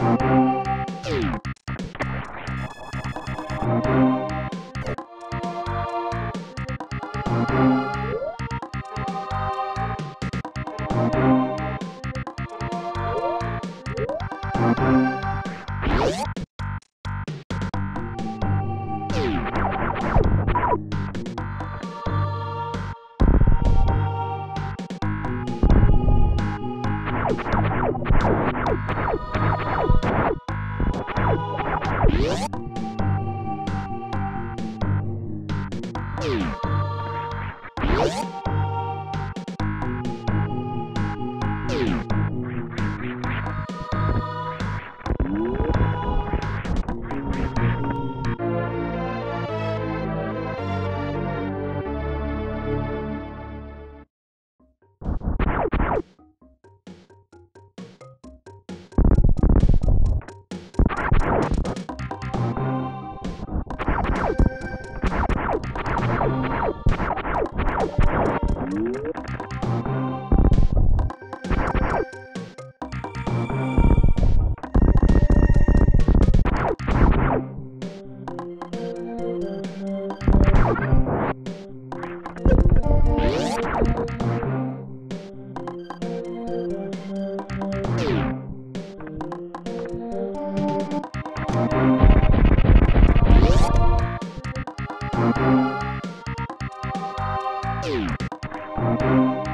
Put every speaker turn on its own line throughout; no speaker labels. Thank you.
Thank you.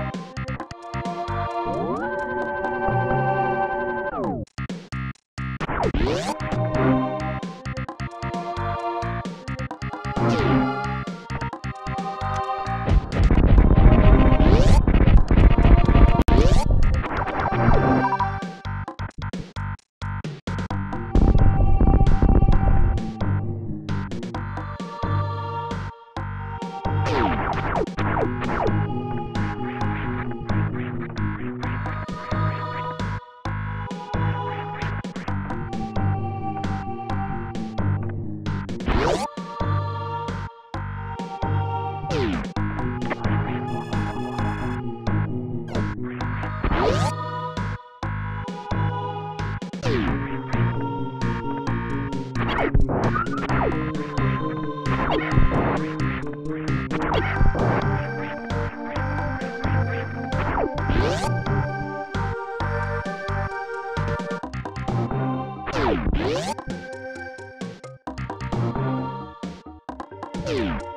Música hum.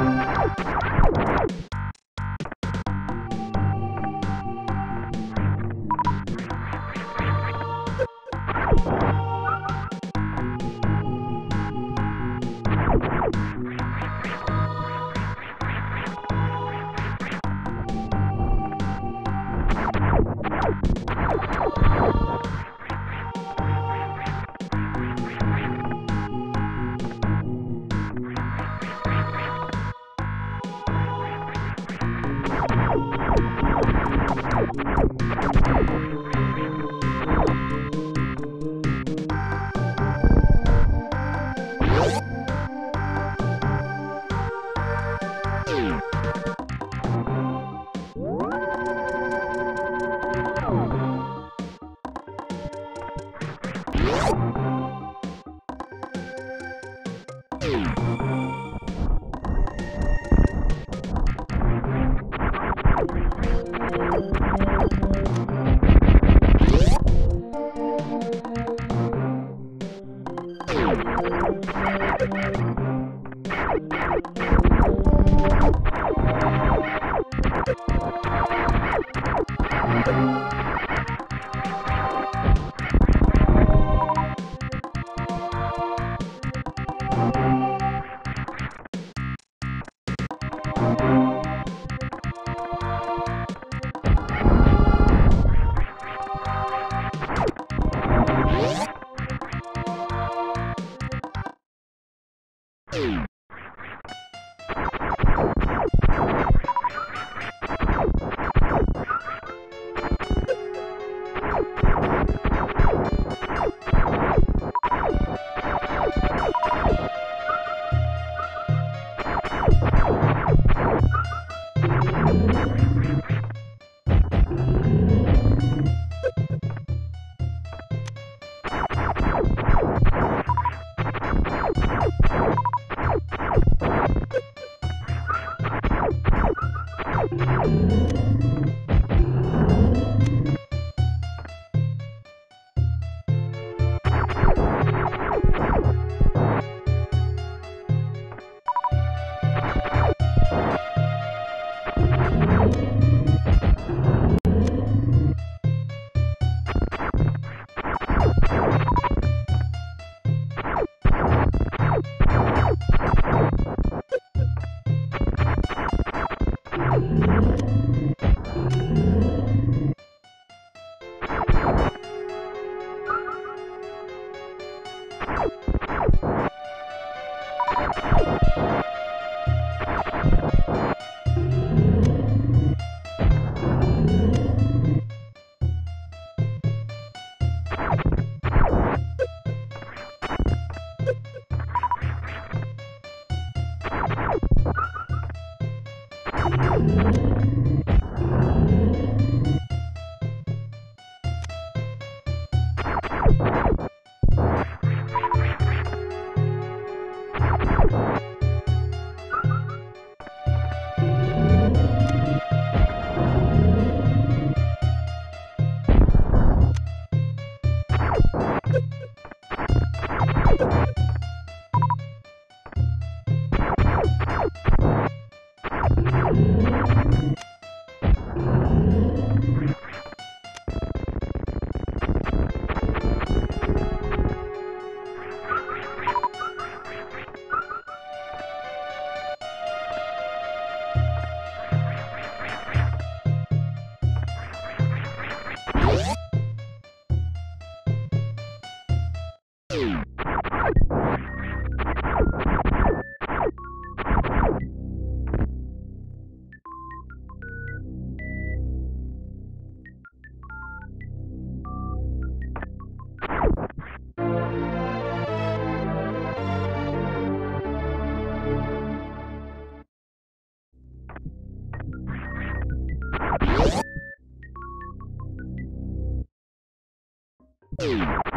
Música Thank you. you